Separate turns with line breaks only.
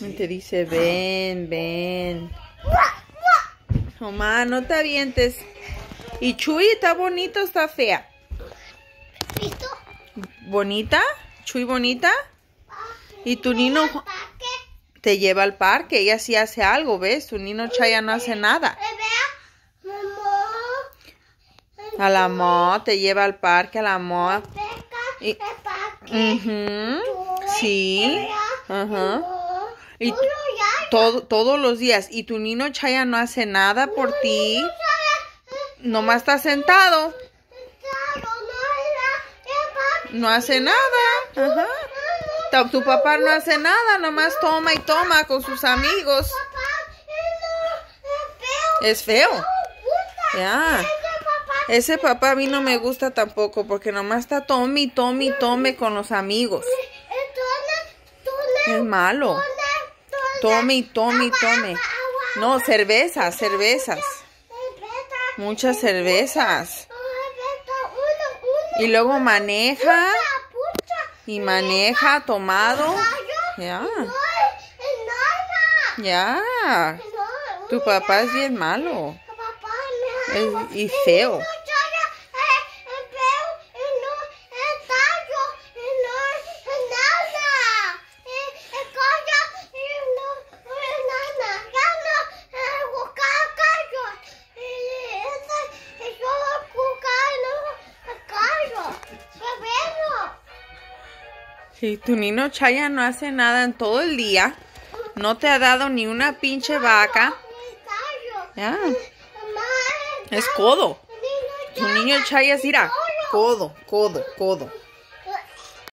Y te dice, ven, ven. Mamá, no te avientes. Y Chuy, ¿está bonito o está fea?
¿Listo?
¿Bonita? ¿Chuy bonita? Y tu nino te lleva al parque. Ella sí hace algo, ¿ves? Tu nino Chaya no hace nada.
Eh.
A la mo, te lleva al parque, a la mo. Y-. Ujú,
Chuy,
Sí. Ajá. Y todo, todos los días. Y tu nino Chaya no hace nada por ti.
ya, eh,
Nomás está sentado.
no.
No hace nada. Ajá. Tu papá no hace nada. Nomás toma y toma con sus amigos.
No, es feo. No.
Ya.
Ese papá,
Ese papá a mí no me gusta tampoco porque nomás está tome y tome y tome con los amigos. Es malo. Tome tome tome. No, cervezas, cervezas.
cerveza.
Muchas cervezas. Y luego maneja y maneja tomado. Ya, ya. Tu papá es bien malo. Y feo. Si tu nino Chaya no hace nada en todo el día, no te ha dado ni una pinche vaca. Ya, es codo.
niño
Tu niño Chaya es ira. Codo, codo, codo.